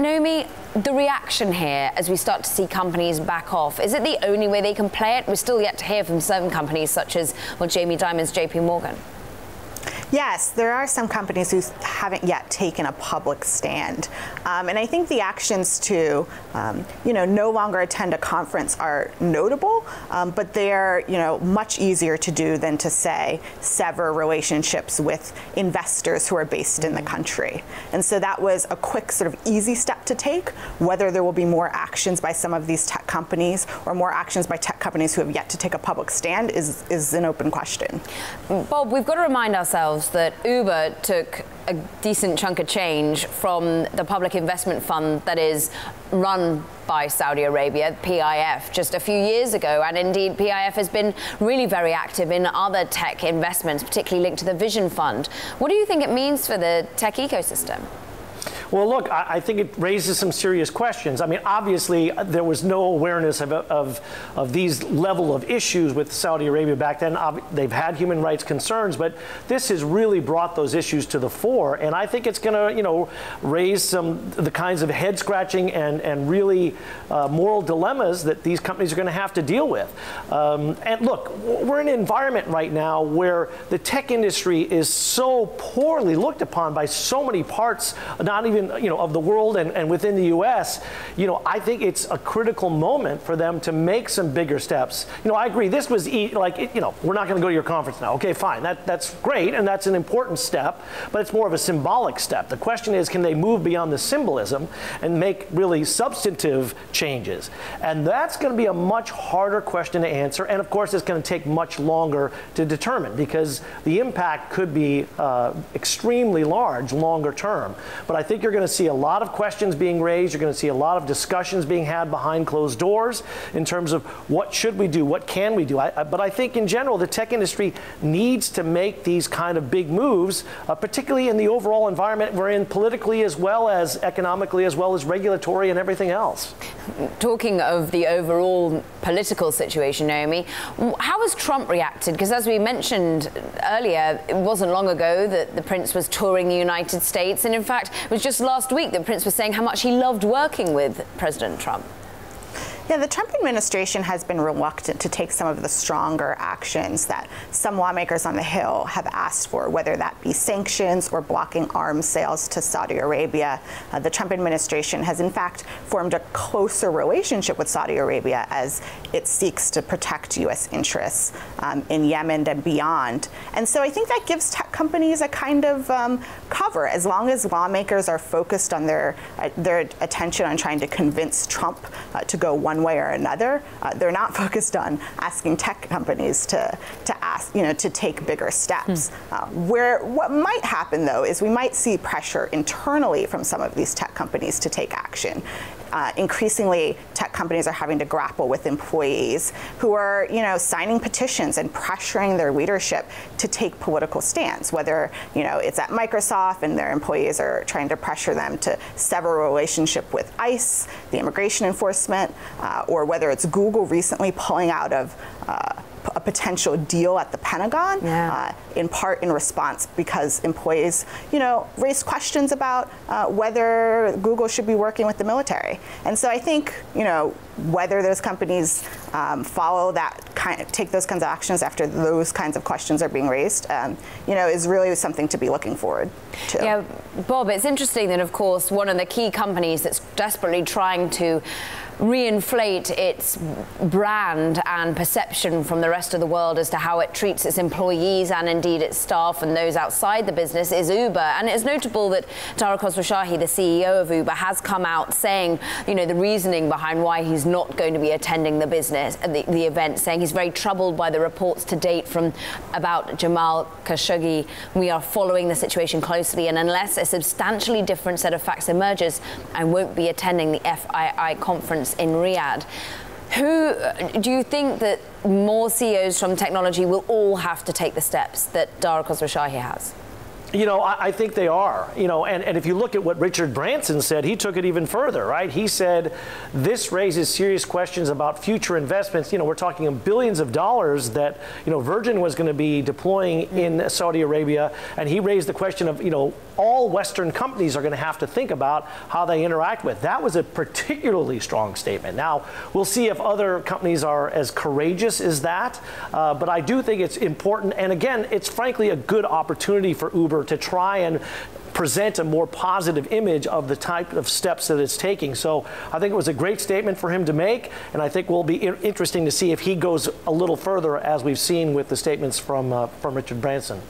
Naomi, the reaction here as we start to see companies back off, is it the only way they can play it? We're still yet to hear from certain companies such as, well, Jamie Dimon's JP Morgan. Yes, there are some companies who haven't yet taken a public stand. Um, and I think the actions to, um, you know, no longer attend a conference are notable, um, but they're, you know, much easier to do than to say sever relationships with investors who are based in the country. And so that was a quick sort of easy step to take. Whether there will be more actions by some of these tech companies or more actions by tech companies who have yet to take a public stand is, is an open question. Bob, we've got to remind ourselves that Uber took a decent chunk of change from the public investment fund that is run by Saudi Arabia, PIF, just a few years ago. And indeed, PIF has been really very active in other tech investments, particularly linked to the Vision Fund. What do you think it means for the tech ecosystem? Well, look, I, I, think it raises some serious questions. I mean, obviously, uh, there was no awareness of, of, of these level of issues with Saudi Arabia back then. They've had human rights concerns, but this has really brought those issues to the fore. And I think it's going to, you know, raise some the kinds of head scratching and, and really uh, moral dilemmas that these companies are going to have to deal with. Um, and look, we're in an environment right now where the tech industry is so poorly looked upon by so many parts, not even you know of the world and, and within the U.S., you know, I think it's a critical moment for them to make some bigger steps. You know, I agree. This was e like you know, we're not going to go to your conference now. Okay, fine. That that's great, and that's an important step, but it's more of a symbolic step. The question is, can they move beyond the symbolism and make really substantive changes? And that's going to be a much harder question to answer, and of course, it's going to take much longer to determine because the impact could be uh, extremely large longer term. But I think you're going to see a lot of questions being raised. You're going to see a lot of discussions being had behind closed doors in terms of what should we do, what can we do. I, I, but I think in general, the tech industry needs to make these kind of big moves, uh, particularly in the overall environment we're in politically as well as economically as well as regulatory and everything else. Talking of the overall political situation, Naomi, how has Trump reacted? Because as we mentioned earlier, it wasn't long ago that the prince was touring the United States, and in fact, was just just last week the Prince was saying how much he loved working with President Trump. Yeah, the Trump administration has been reluctant to take some of the stronger actions that some lawmakers on the Hill have asked for, whether that be sanctions or blocking arms sales to Saudi Arabia. Uh, the Trump administration has, in fact, formed a closer relationship with Saudi Arabia as it seeks to protect U.S. interests um, in Yemen and beyond. And so I think that gives tech companies a kind of um, cover as long as lawmakers are focused on their, uh, their attention on trying to convince Trump uh, to go one one way or another. Uh, they're not focused on asking tech companies to, to ask, you know, to take bigger steps. Hmm. Uh, where what might happen though is we might see pressure internally from some of these tech companies to take action uh, increasingly tech companies are having to grapple with employees who are, you know, signing petitions and pressuring their leadership to take political stands, whether, you know, it's at Microsoft and their employees are trying to pressure them to sever a relationship with ICE, the immigration enforcement, uh, or whether it's Google recently pulling out of uh, a potential deal at the Pentagon, yeah. uh, in part in response because employees, you know, raised questions about uh, whether Google should be working with the military. And so I think, you know, whether those companies um, follow that kind of, take those kinds of actions after those kinds of questions are being raised, um, you know, is really something to be looking forward to. Yeah, Bob, it's interesting that, of course, one of the key companies that's desperately trying to reinflate its brand and perception from the rest of the world as to how it treats its employees and indeed its staff and those outside the business is Uber. And it's notable that Dara Khosrowshahi, the CEO of Uber, has come out saying, you know, the reasoning behind why he's not going to be attending the business, the, the event, saying he's very troubled by the reports to date from about Jamal Khashoggi. We are following the situation closely, and unless a substantially different set of facts emerges, I won't be attending the FII conference in Riyadh. Who do you think that more CEOs from technology will all have to take the steps that Dara Khosrowshahi has? You know, I, I, think they are. You know, and, and if you look at what Richard Branson said, he took it even further, right? He said this raises serious questions about future investments. You know, we're talking billions of dollars that, you know, Virgin was going to be deploying in Saudi Arabia. And he raised the question of, you know, all Western companies are going to have to think about how they interact with. That was a particularly strong statement. Now, we'll see if other companies are as courageous as that. Uh, but I do think it's important. And again, it's frankly a good opportunity for Uber to try and present a more positive image of the type of steps that it's taking. So I think it was a great statement for him to make, and I think will be interesting to see if he goes a little further, as we've seen with the statements from uh, from Richard Branson.